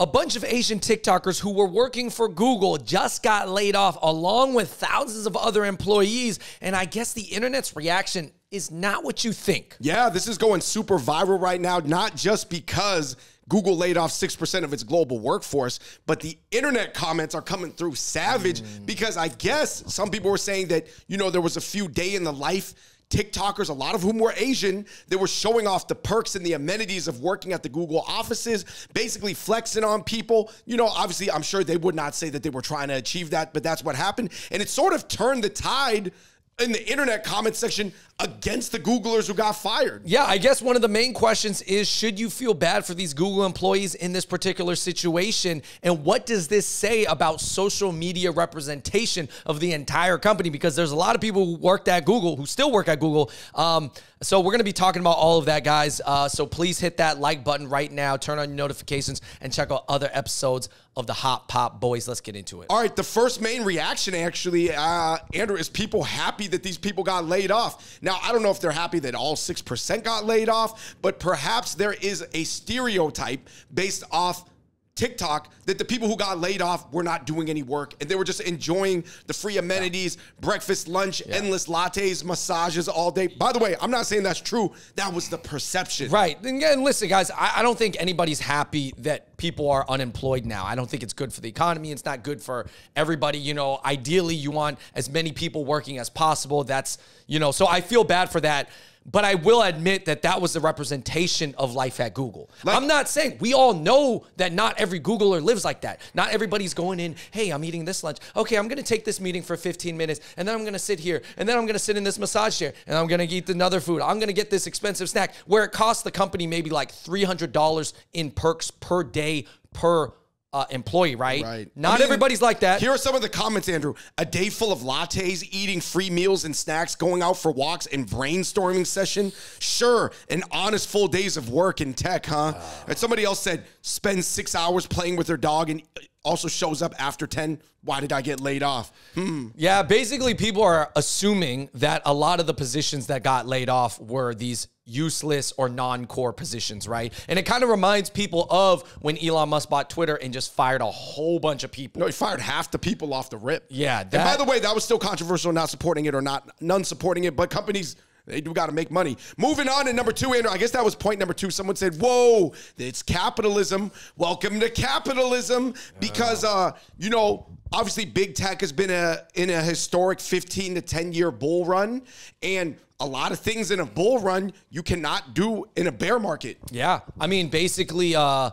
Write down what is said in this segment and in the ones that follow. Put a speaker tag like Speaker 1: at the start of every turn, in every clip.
Speaker 1: A bunch of Asian TikTokers who were working for Google just got laid off, along with thousands of other employees. And I guess the internet's reaction is not what you think.
Speaker 2: Yeah, this is going super viral right now, not just because Google laid off 6% of its global workforce, but the internet comments are coming through savage mm. because I guess some people were saying that, you know, there was a few day in the life TikTokers, a lot of whom were Asian, they were showing off the perks and the amenities of working at the Google offices, basically flexing on people. You know, obviously, I'm sure they would not say that they were trying to achieve that, but that's what happened. And it sort of turned the tide in the internet comment section against the Googlers who got fired.
Speaker 1: Yeah, I guess one of the main questions is should you feel bad for these Google employees in this particular situation? And what does this say about social media representation of the entire company? Because there's a lot of people who worked at Google, who still work at Google. Um, so we're going to be talking about all of that, guys. Uh, so please hit that like button right now, turn on your notifications, and check out other episodes of the Hot Pot Boys. Let's get into it.
Speaker 2: All right, the first main reaction, actually, uh, Andrew, is people happy that these people got laid off. Now, I don't know if they're happy that all 6% got laid off, but perhaps there is a stereotype based off TikTok that the people who got laid off were not doing any work and they were just enjoying the free amenities, yeah. breakfast, lunch, yeah. endless lattes, massages all day. By the way, I'm not saying that's true. That was the perception.
Speaker 1: Right. And listen, guys, I, I don't think anybody's happy that people are unemployed now. I don't think it's good for the economy. It's not good for everybody. You know, ideally, you want as many people working as possible. That's, you know, so I feel bad for that. But I will admit that that was the representation of life at Google. Like, I'm not saying we all know that not every Googler lives like that. Not everybody's going in, hey, I'm eating this lunch. Okay, I'm going to take this meeting for 15 minutes and then I'm going to sit here and then I'm going to sit in this massage chair and I'm going to eat another food. I'm going to get this expensive snack where it costs the company maybe like $300 in perks per day per uh, employee, right? Right. Not I mean, everybody's like that.
Speaker 2: Here are some of the comments, Andrew. A day full of lattes, eating free meals and snacks, going out for walks and brainstorming session. Sure, an honest full days of work in tech, huh? Uh, and somebody else said, spend six hours playing with their dog and also shows up after 10. Why did I get laid off?
Speaker 1: Hmm. Yeah, basically, people are assuming that a lot of the positions that got laid off were these useless or non-core positions, right? And it kind of reminds people of when Elon Musk bought Twitter and just fired a whole bunch of people.
Speaker 2: No, he fired half the people off the rip.
Speaker 1: Yeah.
Speaker 2: That, and by the way, that was still controversial, not supporting it or not, none supporting it, but companies they do got to make money. Moving on to number two, Andrew. I guess that was point number two. Someone said, "Whoa, it's capitalism. Welcome to capitalism." Because, uh, you know, obviously, big tech has been a in a historic 15 to 10 year bull run, and a lot of things in a bull run you cannot do in a bear market.
Speaker 1: Yeah, I mean, basically, uh,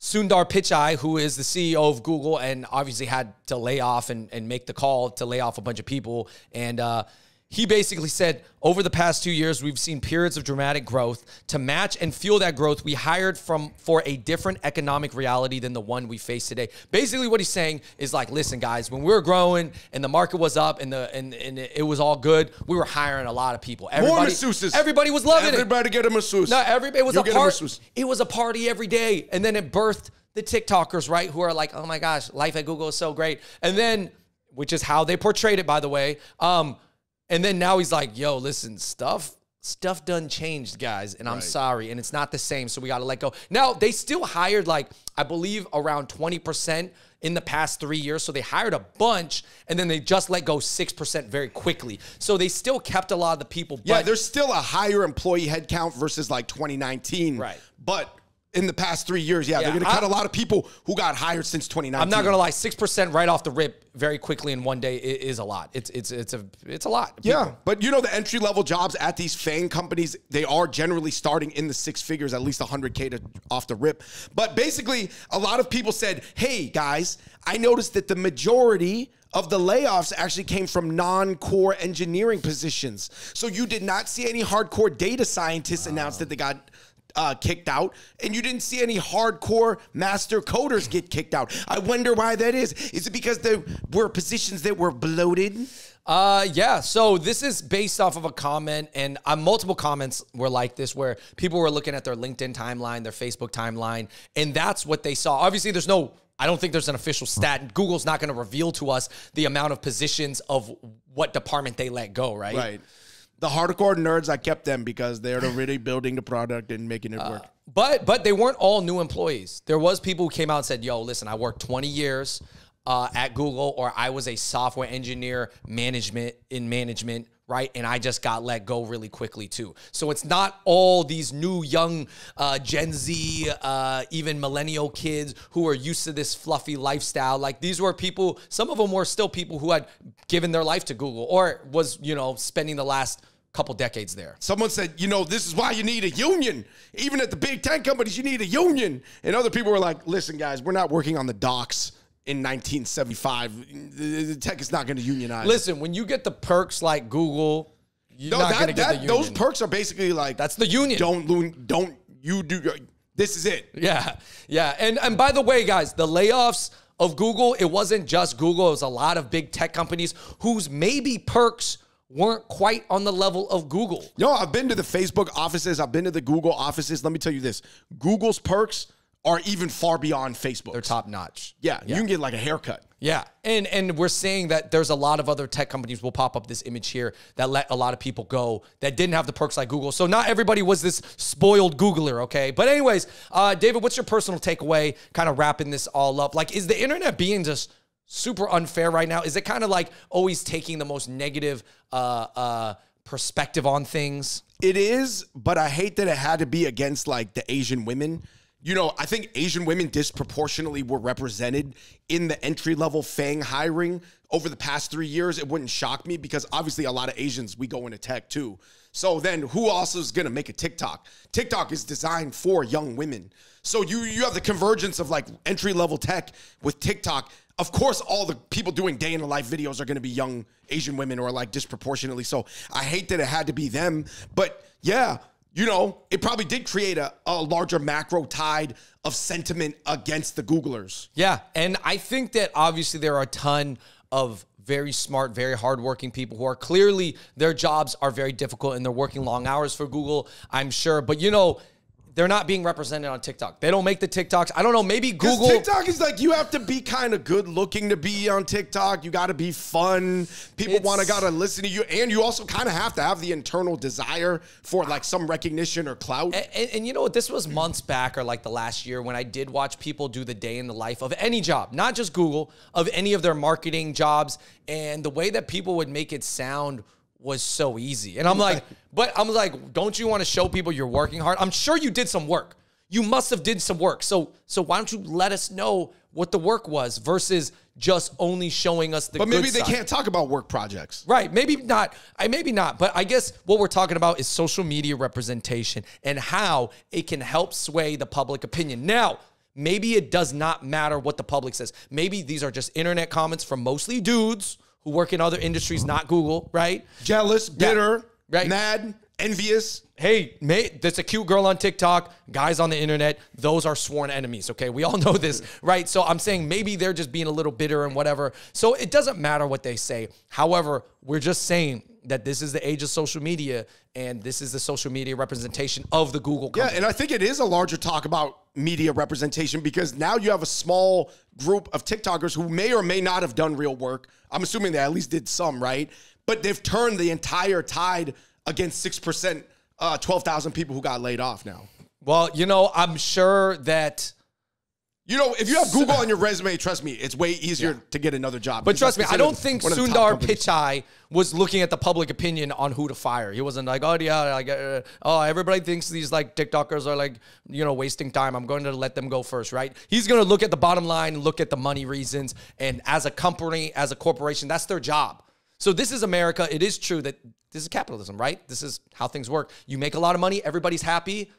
Speaker 1: Sundar Pichai, who is the CEO of Google, and obviously had to lay off and, and make the call to lay off a bunch of people, and. Uh, he basically said over the past two years we've seen periods of dramatic growth. To match and fuel that growth we hired from for a different economic reality than the one we face today. Basically what he's saying is like listen guys when we were growing and the market was up and the and, and it was all good we were hiring a lot of people.
Speaker 2: Everybody, More masseuses.
Speaker 1: everybody was loving
Speaker 2: everybody
Speaker 1: it.
Speaker 2: Everybody get a masseuse.
Speaker 1: No everybody was a part it was a party every day. And then it birthed the TikTokers right who are like oh my gosh life at Google is so great. And then which is how they portrayed it by the way um and then now he's like, yo, listen, stuff stuff done changed, guys, and I'm sorry, and it's not the same, so we got to let go. Now, they still hired like I believe around 20% in the past 3 years, so they hired a bunch and then they just let go 6% very quickly. So they still kept a lot of the people,
Speaker 2: Yeah, there's still a higher employee headcount versus like 2019.
Speaker 1: Right.
Speaker 2: But in the past three years. Yeah, yeah they're going to cut a lot of people who got hired since 2019.
Speaker 1: I'm not going to lie, six percent right off the rip, very quickly in one day is a lot. It's it's it's a it's a lot.
Speaker 2: Yeah, but you know the entry level jobs at these FANG companies, they are generally starting in the six figures, at least 100k to off the rip. But basically, a lot of people said, "Hey guys, I noticed that the majority." of the layoffs actually came from non-core engineering positions. So you did not see any hardcore data scientists announce oh. that they got uh, kicked out, and you didn't see any hardcore master coders get kicked out. I wonder why that is. Is it because there were positions that were bloated?
Speaker 1: Uh, yeah. So this is based off of a comment, and uh, multiple comments were like this, where people were looking at their LinkedIn timeline, their Facebook timeline, and that's what they saw. Obviously, there's no I don't think there's an official stat. Google's not going to reveal to us the amount of positions of what department they let go, right?
Speaker 2: Right the hardcore nerds, I kept them because they're really building the product and making it uh, work.
Speaker 1: But but they weren't all new employees. There was people who came out and said, "Yo, listen, I worked 20 years uh, at Google, or I was a software engineer, management in management." Right. And I just got let go really quickly, too. So it's not all these new young uh, Gen Z, uh, even millennial kids who are used to this fluffy lifestyle. Like these were people, some of them were still people who had given their life to Google or was, you know, spending the last couple decades there.
Speaker 2: Someone said, you know, this is why you need a union. Even at the big tech companies, you need a union. And other people were like, listen, guys, we're not working on the docks in 1975. The tech is not going to unionize.
Speaker 1: Listen, when you get the perks like Google, you're
Speaker 2: no,
Speaker 1: not
Speaker 2: that,
Speaker 1: going to get
Speaker 2: that,
Speaker 1: the union.
Speaker 2: those perks are basically like
Speaker 1: That's the union.
Speaker 2: Don't don't you do? This is it.
Speaker 1: Yeah, yeah. And and by the way, guys, the layoffs of Google, it wasn't just Google. It was a lot of big tech companies whose maybe perks weren't quite on the level of Google.
Speaker 2: No, I've been to the Facebook offices. I've been to the Google offices. Let me tell you this: Google's perks are even far beyond Facebook.
Speaker 1: They're top notch.
Speaker 2: Yeah, you can get like a haircut.
Speaker 1: Yeah, and and we're saying that there's a lot of other tech companies will pop up this image here that let a lot of people go that didn't have the perks like Google. So not everybody was this spoiled Googler, okay? But anyways, uh, David, what's your personal takeaway? Kind of wrapping this all up. Like, is the internet being just super unfair right now? Is it kind of like always taking the most negative uh, uh, perspective on things?
Speaker 2: It is, but I hate that it had to be against like the Asian women. You know, I think Asian women disproportionately were represented in the entry level FANG hiring over the past three years. It wouldn't shock me because obviously a lot of Asians, we go into tech too. So then who else is gonna make a TikTok? TikTok is designed for young women. So you you have the convergence of like entry level tech with TikTok. Of course, all the people doing day in the life videos are gonna be young Asian women or like disproportionately. So I hate that it had to be them. But yeah, you know, it probably did create a, a larger macro tide of sentiment against the Googlers.
Speaker 1: Yeah. And I think that obviously there are a ton of very smart, very hardworking people who are clearly their jobs are very difficult and they're working long hours for Google, I'm sure. But you know, they're not being represented on TikTok. They don't make the TikToks. I don't know. Maybe Google.
Speaker 2: TikTok is like you have to be kind of good looking to be on TikTok. You got to be fun. People want to gotta listen to you, and you also kind of have to have the internal desire for like some recognition or clout.
Speaker 1: And, and, and, you know what? This was months back or like the last year when I did watch people do the day in the life of any job, not just Google, of any of their marketing jobs, and the way that people would make it sound was so easy. And I'm like, but I'm like, don't you want to show people you're working hard? I'm sure you did some work. You must have did some work. So so why don't you let us know what the work was versus just only showing us the
Speaker 2: But maybe they
Speaker 1: side.
Speaker 2: can't talk about work projects.
Speaker 1: Right. Maybe not. I maybe not. But I guess what we're talking about is social media representation and how it can help sway the public opinion. Now, maybe it does not matter what the public says. Maybe these are just internet comments from mostly dudes who work in other industries, not Google, right?
Speaker 2: Jealous, bitter,
Speaker 1: Right.
Speaker 2: mad, envious.
Speaker 1: Hey, mate, that's a cute girl on TikTok, guys on the internet, those are sworn enemies, okay? We all know this, right? So I'm saying maybe they're just being a little bitter and whatever. So it doesn't matter what they say. However, we're just saying that this is the age of social media and this is the social media representation of the Google
Speaker 2: Yeah, and I think it is a larger talk about media representation because now you have a small group of TikTokers who may or may not have done real work. I'm assuming they at least did some, right? But they've turned the entire tide against 6%, uh, 12,000 people who got laid off now.
Speaker 1: Well, you know, I'm sure that
Speaker 2: You know, if you have Google on your resume, trust me, it's way easier to get another job.
Speaker 1: But trust me, I don't think
Speaker 2: one of the top
Speaker 1: Sundar. Pichai was looking at the public opinion on who to fire. He wasn't like, oh yeah, like, uh, oh everybody thinks these like TikTokers are like, you know, wasting time. I'm going to let them go first, right? He's going to look at the bottom line, look at the money reasons, and as a company, as a corporation, that's their job. So this is America. It is true that this is capitalism, right? This is how things work. You make a lot of money, everybody's happy.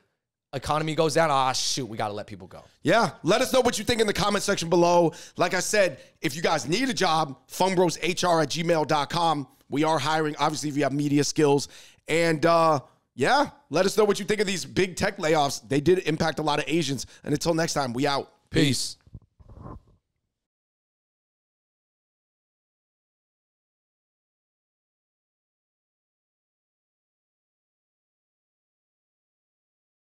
Speaker 1: Economy goes down. Ah, shoot, we got to let people go.
Speaker 2: Yeah, let us know what you think in the comment section below. Like I said, if you guys need a job, fungbroshr at gmail.com. We are hiring, obviously, if you have media skills. And uh, yeah, let us know what you think of these big tech layoffs. They did impact a lot of Asians. And until next time, we out.
Speaker 1: Peace.